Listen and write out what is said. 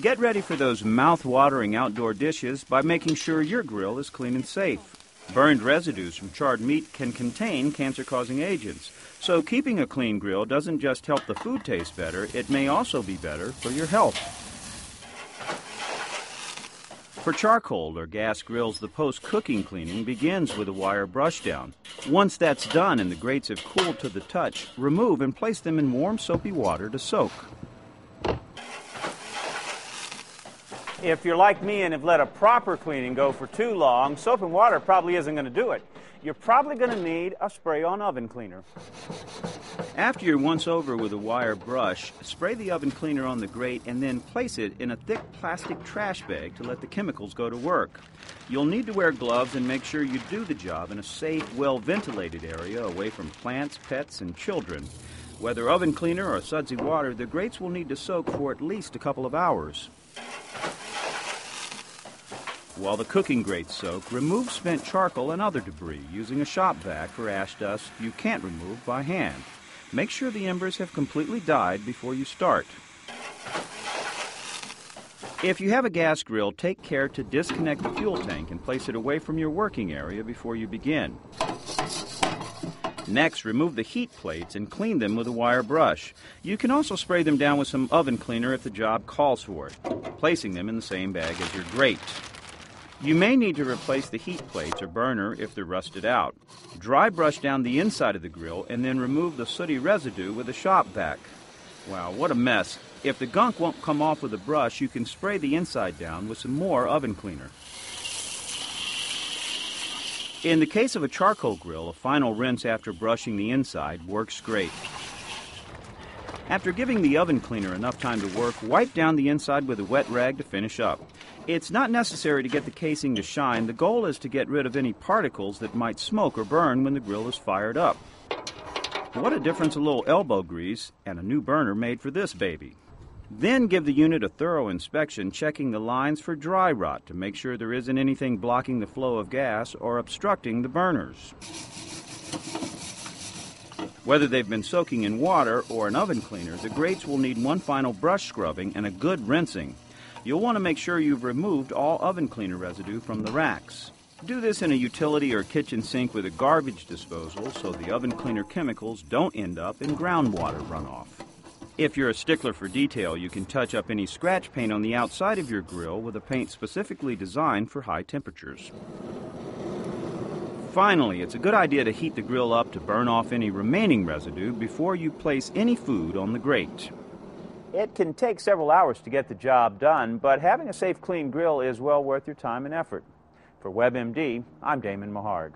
Get ready for those mouth-watering outdoor dishes by making sure your grill is clean and safe. Burned residues from charred meat can contain cancer-causing agents, so keeping a clean grill doesn't just help the food taste better, it may also be better for your health. For charcoal or gas grills, the post-cooking cleaning begins with a wire brush down. Once that's done and the grates have cooled to the touch, remove and place them in warm soapy water to soak. If your like me and have let a proper cleaning go for too long, soap and water probably isn't going to do it. You're probably going to need a spray-on oven cleaner. After you're once over with a wire brush, spray the oven cleaner on the grate and then place it in a thick plastic trash bag to let the chemicals go to work. You'll need to wear gloves and make sure you do the job in a safe, well ventilated area away from plants, pets, and children. Whether oven cleaner or sudsy water, the grates will need to soak for at least a couple of hours. While the cooking grates soak, remove spent charcoal and other debris using a shop vac for ash dust you can't remove by hand. Make sure the embers have completely died before you start. If you have a gas grill, take care to disconnect the fuel tank and place it away from your working area before you begin. Next, remove the heat plates and clean them with a wire brush. You can also spray them down with some oven cleaner if the job calls for it, placing them in the same bag as your grate. You may need to replace the heat plates or burner if they're rusted out. Dry brush down the inside of the grill and then remove the sooty residue with a shop vac. Wow, what a mess. If the gunk won't come off with a brush, you can spray the inside down with some more oven cleaner. In the case of a charcoal grill, a final rinse after brushing the inside works great. After giving the oven cleaner enough time to work, wipe down the inside with a wet rag to finish up. It's not necessary to get the casing to shine. The goal is to get rid of any particles that might smoke or burn when the grill is fired up. What a difference a little elbow grease and a new burner made for this baby. Then give the unit a thorough inspection, checking the lines for dry rot to make sure there isn't anything blocking the flow of gas or obstructing the burners. Whether they've been soaking in water or an oven cleaner, the grates will need one final brush scrubbing and a good rinsing. You'll want to make sure you've removed all oven cleaner residue from the racks. Do this in a utility or kitchen sink with a garbage disposal so the oven cleaner chemicals don't end up in groundwater runoff. If you're a stickler for detail, you can touch up any scratch paint on the outside of your grill with a paint specifically designed for high temperatures. Finally, it's a good idea to heat the grill up to burn off any remaining residue before you place any food on the grate. It can take several hours to get the job done, but having a safe, clean grill is well worth your time and effort. For WebMD, I'm Damon Maharg.